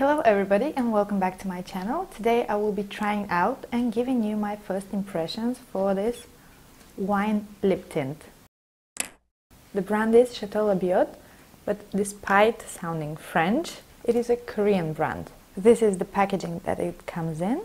Hello everybody and welcome back to my channel. Today I will be trying out and giving you my first impressions for this wine lip tint. The brand is Chateau Labiotte, but despite sounding French, it is a Korean brand. This is the packaging that it comes in.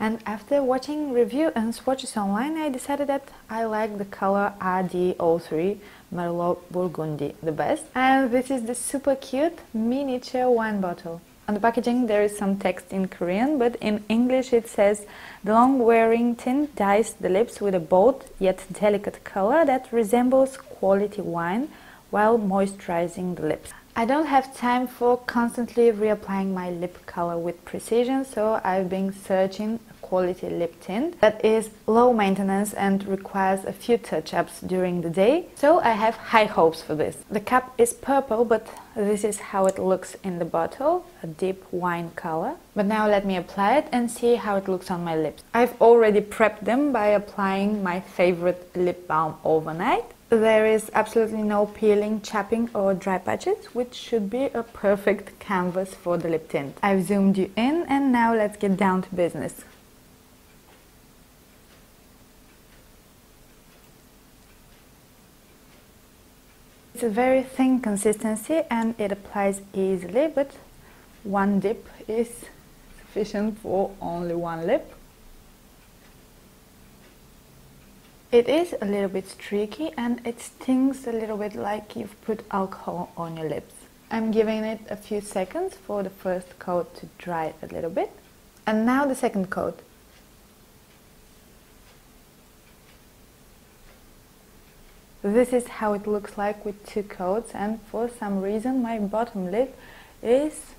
And after watching review and swatches online, I decided that I like the color RD03 Merlot Burgundy the best. And this is the super cute miniature wine bottle. On the packaging there is some text in Korean, but in English it says the long-wearing tint dyes the lips with a bold yet delicate color that resembles quality wine while moisturizing the lips. I don't have time for constantly reapplying my lip color with precision, so I've been searching quality lip tint that is low maintenance and requires a few touch-ups during the day. So I have high hopes for this. The cup is purple, but this is how it looks in the bottle, a deep wine color. But now let me apply it and see how it looks on my lips. I've already prepped them by applying my favorite lip balm overnight. There is absolutely no peeling, chapping or dry patches, which should be a perfect canvas for the lip tint. I've zoomed you in and now let's get down to business. It's a very thin consistency and it applies easily, but one dip is sufficient for only one lip. It is a little bit streaky and it stings a little bit like you've put alcohol on your lips. I'm giving it a few seconds for the first coat to dry a little bit. And now the second coat. This is how it looks like with two coats and for some reason my bottom lip is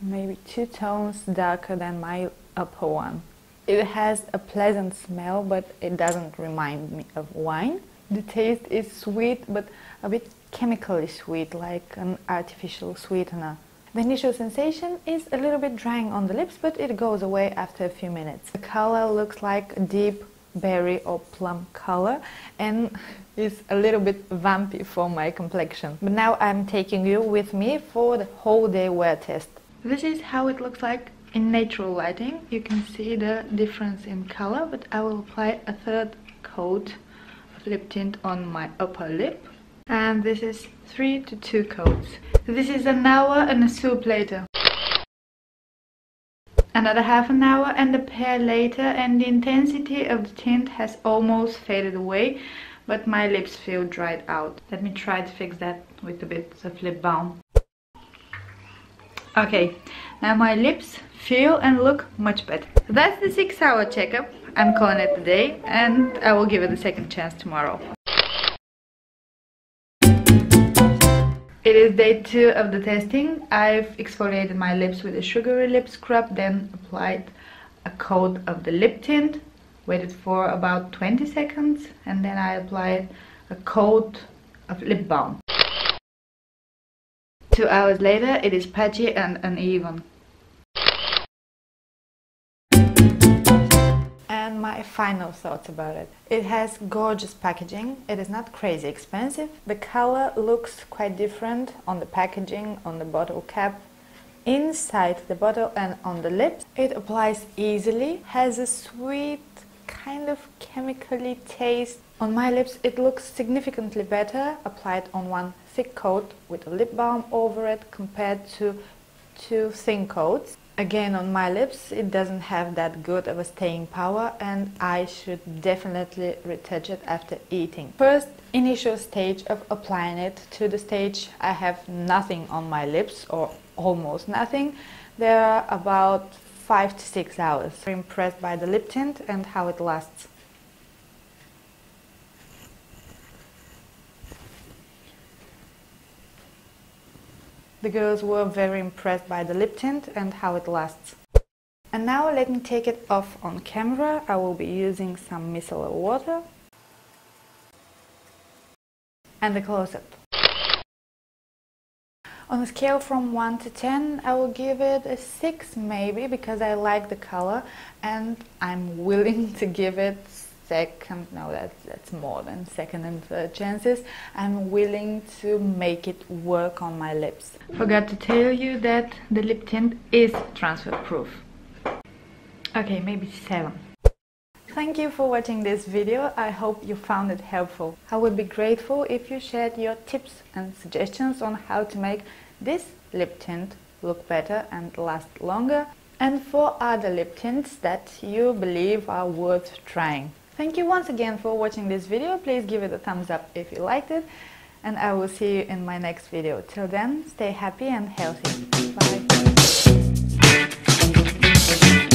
maybe two tones darker than my upper one. It has a pleasant smell, but it doesn't remind me of wine. The taste is sweet, but a bit chemically sweet, like an artificial sweetener. The initial sensation is a little bit drying on the lips, but it goes away after a few minutes. The color looks like deep berry or plum color and is a little bit vampy for my complexion. But now I'm taking you with me for the whole day wear test. This is how it looks like in natural lighting you can see the difference in color but I will apply a third coat of lip tint on my upper lip and this is 3 to 2 coats. This is an hour and a soup later. Another half an hour and a pair later and the intensity of the tint has almost faded away but my lips feel dried out. Let me try to fix that with a bit of lip balm. Okay, now my lips feel and look much better. That's the six hour checkup. I'm calling it a day and I will give it a second chance tomorrow. It is day two of the testing. I've exfoliated my lips with a sugary lip scrub, then applied a coat of the lip tint, waited for about 20 seconds, and then I applied a coat of lip balm. Two hours later, it is patchy and uneven. My final thoughts about it. It has gorgeous packaging. It is not crazy expensive. The color looks quite different on the packaging, on the bottle cap, inside the bottle and on the lips. It applies easily, has a sweet kind of chemically taste. On my lips it looks significantly better applied on one thick coat with a lip balm over it compared to two thin coats. Again on my lips it doesn't have that good of a staying power and I should definitely retouch it after eating. First initial stage of applying it to the stage I have nothing on my lips or almost nothing. There are about 5 to 6 hours. I'm impressed by the lip tint and how it lasts. The girls were very impressed by the lip tint and how it lasts. And now let me take it off on camera. I will be using some micellar water and a close-up. On a scale from 1 to 10, I will give it a 6 maybe because I like the color and I'm willing to give it second, um, no, that's, that's more than second and third chances. I'm willing to make it work on my lips. Forgot to tell you that the lip tint is transfer proof. Okay, maybe seven. Thank you for watching this video. I hope you found it helpful. I would be grateful if you shared your tips and suggestions on how to make this lip tint look better and last longer and for other lip tints that you believe are worth trying. Thank you once again for watching this video. Please give it a thumbs up if you liked it. And I will see you in my next video. Till then, stay happy and healthy. Bye.